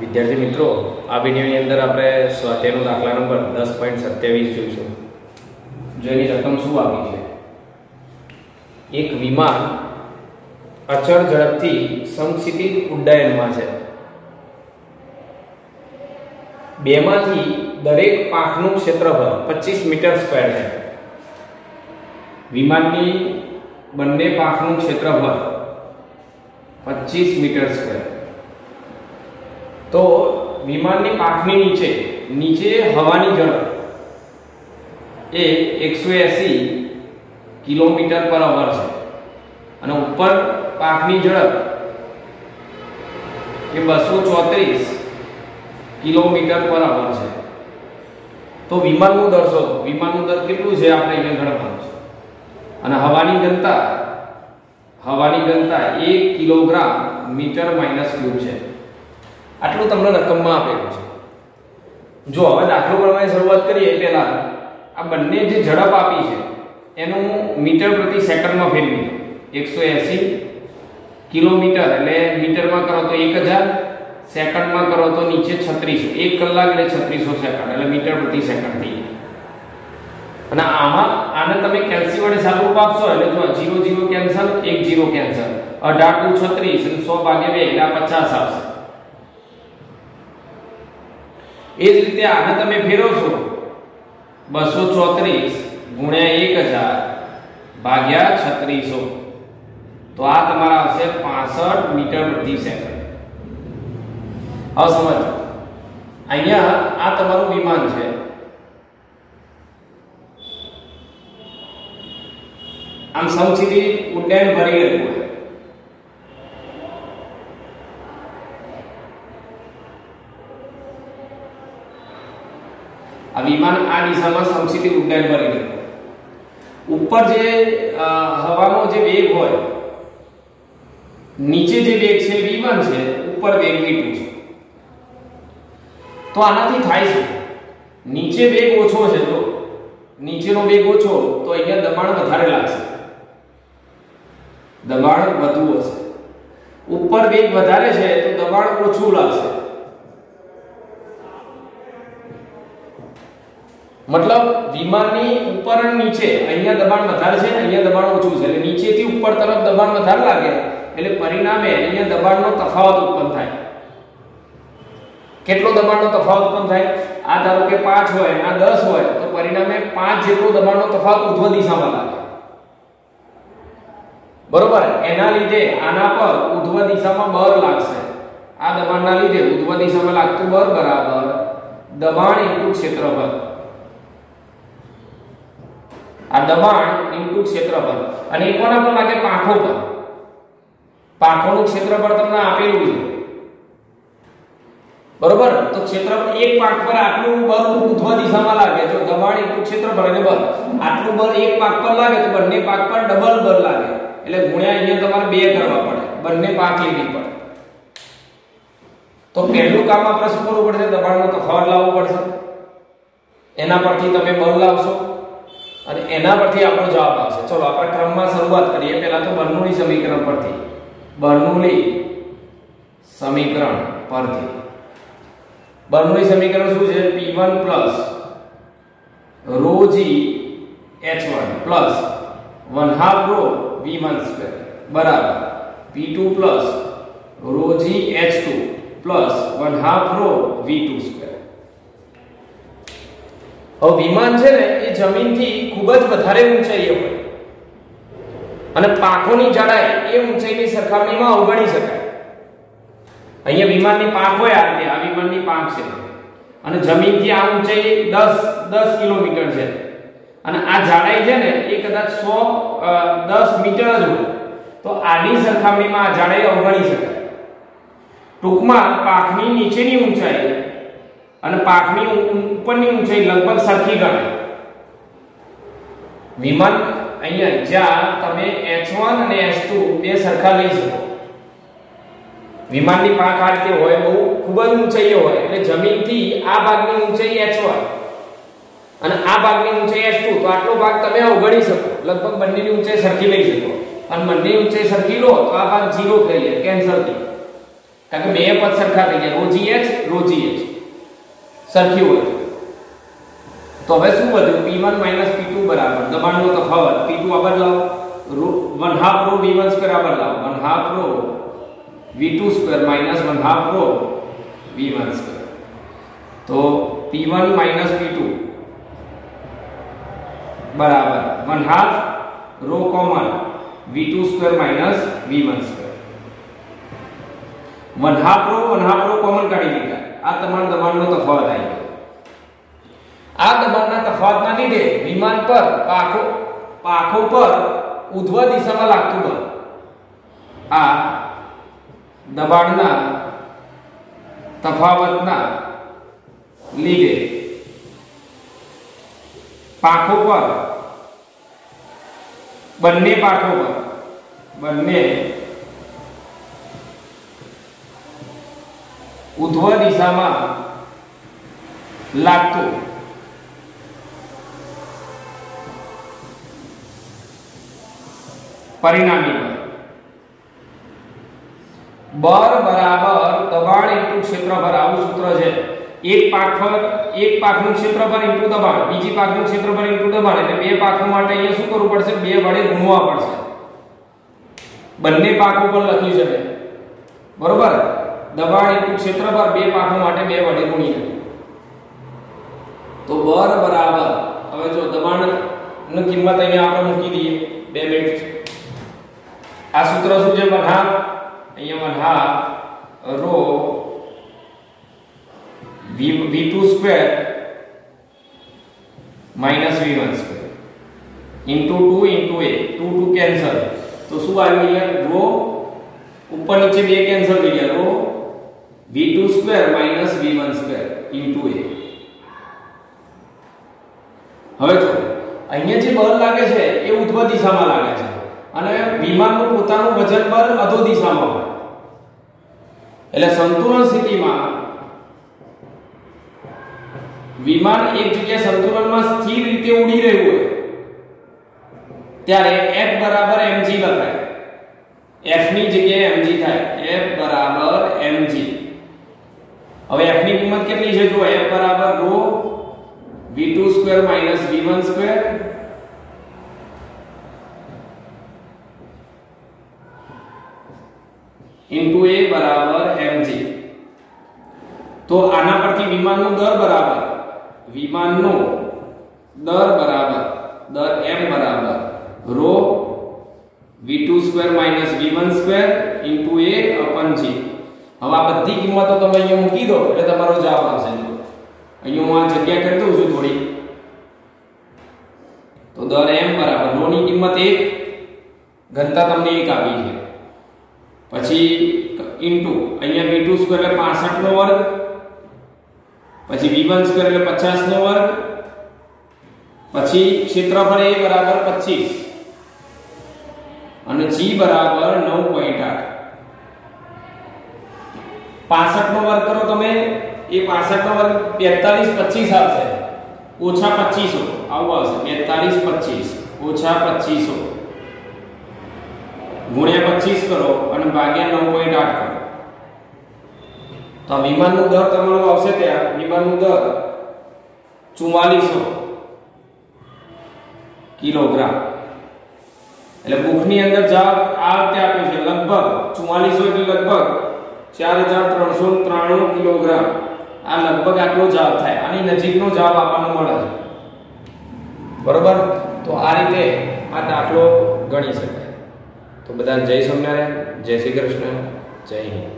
વિદ્યાર્થી મિત્રો, આ વિડીયોની અંદર આપણે સ્વાધ્યાયનો દાખલા નંબર દસ પોઈન્ટ સત્યાવીસ જોઈશું. જો એની રકમ શું આપી છે? એક વિમાન અચળ ઝડપથી સમક્ષિતિજ ઉડ્ડયનમાં છે. બેમાંથી દરેક પાંખનું ક્ષેત્રફળ પચીસ મીટર સ્ક્વેર છે. વિમાનની બંને પાંખનું ક્ષેત્રફળ પચીસ મીટર સ્ક્વેર. તો વિમાનની પાંખની નીચે નીચે હવાની ઝડપ એ એકસો એસી કિલોમીટર પર અવર છે. અને ઉપર પાંખની ઝડપ એ બસો ચોત્રીસ કિલોમીટર પર અવર છે. તો વિમાનનું દર શોધો. વિમાનનું દર કેટલું છે આપણે અહીંયા ગણવાનું છે. અને હવાની ઘનતા હવાની ઘનતા એક કિલોગ્રામ મીટર માઇનસ ક્યુબ છે. આટલું તમને રકમમાં આપેલું છે. જો હવે દાખલો ગણવાની શરૂઆત કરીએ પહેલા, આ બંને જે ઝડપ આપી છે, એનું મીટર પ્રતિ સેકન્ડમાં ફેરવી દો. એકસો એસી કિલોમીટર એટલે મીટરમાં કરો તો એક હજાર, સેકન્ડમાં કરો તો નીચે છત્રીસો. એક કલાક એટલે છત્રીસો સેકન્ડ, એટલે મીટર પ્રતિ સેકન્ડ થઈ અને આમાં, આને તમે કેલ્સી વડે સાદુરૂપ આપશો, એટલે જો જીરો જીરો કેન્સલ, એક જીરો કેન્સલ. અઢાર ટુ છત્રીસ સો ભાગ્યા બે, એટલે પચાસ આવશે. એ જ રીતે આને તમે ફેરવશો બસો ચોત્રીસ ગુણ્યા એક હજાર ભાગ્યા છત્રીસો. તો આ તમારા આવશે પાસઠ મીટર પ્રતિ સેકન્ડ. હવે સમજો. અહીંયા આ તમારું વિમાન છે. આમ સમસીધી ઉડ્ડયન ભરી ગયું આ વિમાન આ દિશામાં સમસીધી ઉડ્ડયન ભરી રહ્યું ઉપર જે હવાનો જે વેગ હોય, નીચે જે વેગ છે v1 છે, ઉપર વેગ v2 છે. તો આનાથી થાય છે. નીચે વેગ ઓછો છે જો નીચેનો વેગ ઓછો, તો અહીંયા દબાણ વધારે લાગશે. દબાણ વધુ હશે. ઉપર વેગ વધારે છે તો દબાણ ઓછું લાગશે. મતલબ વિમાનની ઉપર અને નીચે અહીંયા દબાણ વધારે છે અહીંયા દબાણ ઓછું છે. એટલે નીચેથી ઉપર તરફ દબાણ વધારે લાગે, એટલે પરિણામે અહીંયા દબાણનો તફાવત ઉત્પન્ન થાય. કેટલો દબાણનો તફાવત ઉત્પન્ન થાય? આ ધારો કે 5 હોય, આ 10 હોય, તો પરિણામે 5 જેટલો દબાણનો તફાવત ઉધ્વ દિશામાં લાગે. બરોબર? એના લીધે આના પર ઉર્ધ્વ દિશામાં બળ લાગશે. આ દબાણના લીધે ઉધ્વ દિશામાં લાગતું બળ બરાબર દબાણ ઇન્ટુ ક્ષેત્રફળ. આ દબાણ ઇન્ટુ ક્ષેત્રફળ. અને એ કોના પર લાગે પાંખો પર પાંખોનું ક્ષેત્રફળ તમને આપેલું છે. બરોબર? તો ક્ષેત્રફળ એક પાંખ પર આટલું બળ ઉધ્વ દિશામાં લાગે. જો દબાણ ઇન્ટુ ક્ષેત્રફળ અને બળ. આટલું બળ એક પાંખ પર લાગે તો બંને પાંખ પર ડબલ બળ લાગે. એટલે ગુણ્યા અહીંયા તમારે બે કરવા પડે. બંને પાંખ લેવી પડે તો પહેલું કામ આપણે શું કરવું પડશે. દબાણનો તફાવત લાવવો પડશે. એના પરથી તમે બળ લાવશો. અને એના પરથી આપણો જવાબ આવશે. ચલો, આપણે ક્રમમાં શરૂઆત કરીએ. પહેલા તો બર્નૌલી સમીકરણ પરથી. બર્નૌલી સમીકરણ પરથી. બર્નૌલી સમીકરણ શું છે? P1 ρ g h1 1 half rho v1 square. બરાબર. P2 ρ g h2 1 half rho v2 square. હવે વિમાન છે ને, એ જમીનથી ખૂબ જ વધારે ઊંચાઈએ હોય. અને પાંખોની જાડાઈ એ ઊંચાઈની સરખામણીમાં અવગણી શકાય. અહીંયા વિમાનની પાંખ હોય આ રીતે, આ વિમાનની પાંખ છે. અને જમીનથી આ ઊંચાઈ 10 10 કિલોમીટર છે. અને આ જાડાઈ છે ને, એ કદાચ 100 10 મીટર જ હોય. તો આની સરખામણીમાં આ જાડાઈ અવગણી શકાય. ટૂંકમાં પાંખની નીચેની ઊંચાઈ અને પાંખની ઉપરની ઊંચાઈ લગભગ સરખી ગણાય વિમાન અહીંયા જ્યાં તમે h1 અને h2 બે સરખા લઈ શકો. વિમાનની પાંખ આ રીતે હોય, બહુ ખૂબ જ ઊંચાઈ હોય, એટલે જમીનથી આ ભાગની ઊંચાઈ h1 અને આ ભાગની ઊંચાઈ h2 તો આટલો ભાગ તમે અવગણી શકો. લગભગ બંનેની ઊંચાઈ સરખી લઈ શકો. અને બંને ઊંચાઈ સરખી લો, તો આ ભાગ 0 થઈ જાય કેન્સલ થઈ કારણ કે બે પદ સરખા થઈ જાય રોજી એચ. સરખી હોય. તો હવે શું વધ્યું? P1 P2 બરાબર. દબાણનો તફાવત. P2 આ બદલાવો row 1 half rho V1 square આ બદલાવો 1 half rho V2 square minus 1 half rho V1 square તો P1 P2 બરાબર. 1 half rho common V2 square minus V1 square 1 half rho 1 half rho common કાઢી લીધા આ તમામ દબાણનો તફાવત આવી ગયો. આ દબાણના તફાવતના લીધે વિમાન પર પાખો પાખો પર ઉધ્વ દિશામાં લાગતું બળ. આ દબાણના તફાવતના લીધે પાખો પર, બંને પાખો પર, બંને ઉધ્વ દિશામાં લાગતું. પરિણામી બળ. બરાબર દબાણ ઇન્ટુ ક્ષેત્રફળ, આવું સૂત્ર છે. એક પાકફળ એક પાકનું ક્ષેત્રફળ ઇન્ટુ દબાણ, બીજી પાકનું ક્ષેત્રફળ ઇન્ટુ દબાણ, એટલે બે પાકો માટે અહીંયા શું કરવું પડશે? બે વડે ગુણવા પડશે. બંને પાકો પર લખ્યું છે બરોબર? દબાણ ઇન્ટુ ક્ષેત્રફળ બે પાકો માટે બે વડે ગુણીએ. તો બળ બરાબર. હવે જો દબાણની કિંમત અહીંયા આપણે મૂકી દઈએ. બે મિનિટ આ સૂત્ર શું છે વન હાફ અહીંયા one half rho v2 square minus v1 square into 2 into a. 2 2 cancel તો શું આવ્યું અહીંયા? રો ઉપર નીચે બે કેન્સલ થઈ ગયા રો v2 minus v1 square into a. હવે જો, અહીંયા જે બળ લાગે છે, એ ઉદ્ભવ દિશામાં લાગે છે. અને વિમાનનું પોતાનું વજન બળ અધો દિશામાં હોય. એટલે સંતુલન સ્થિતિમાં વિમાન એક જગ્યાએ સંતુલનમાં સ્થિર રીતે ઉડી રહ્યું હોય, ત્યારે F mg લખાય F ની જગ્યાએ mg થાય F બરાબર mg હવે F ની કિંમત કેટલી છે જો F બરાબર ρ v2 square minus v1 square into a બરાબર mg તો આના પરથી વિમાનનો દર બરાબર વિમાનનો દર બરાબર દર m બરાબર rho v2 square minus v1 square into a અપન g. હવે આ બધી કિંમતો તમે અહીંયા મૂકી દો એટલે તમારો જવાબ આવશે જો અહીંયા હું આ જગ્યા કરી દઉં છું થોડી તો દર m બરાબર રો ની કિંમત 1 ઘનતા તમને 1 આપી છે પછી ઇન્ટુ અહીંયા v2 સ્ક્વેર એટલે 65 નો વર્ગ પછી v1 સ્ક્વેર એટલે 50 નો વર્ગ પછી ક્ષેત્રફળ a બરાબર 25 અને g બરાબર 9.8 65 નો વર્ગ કરો તમે, એ 65 નો વર્ગ 45 25 આવશે. ઓછા 2500 આવું આવશે. 42 25 ઓછા 2500 ગુણ્યા 25 કરો અને ભાગ્યા 9.8 કરો. તો વિમાનનો દર તમારો આવશે ત્યાં. વિમાનનો દર 4400 કિલોગ્રામ. એટલે બુકની અંદર જવાબ આ રીતે આપ્યો છે. લગભગ 4400 એટલે લગભગ 4393 કિલોગ્રામ. આ લગભગ આટલો જવાબ થાય. આની નજીકનો જવાબ આપવાનો મળે છે. બરોબર? તો આ રીતે આ દાખલો ગણી શકાય. તો બધા જય સ્વામિનારાયણ, જય શ્રી કૃષ્ણ, જય હિન્દ.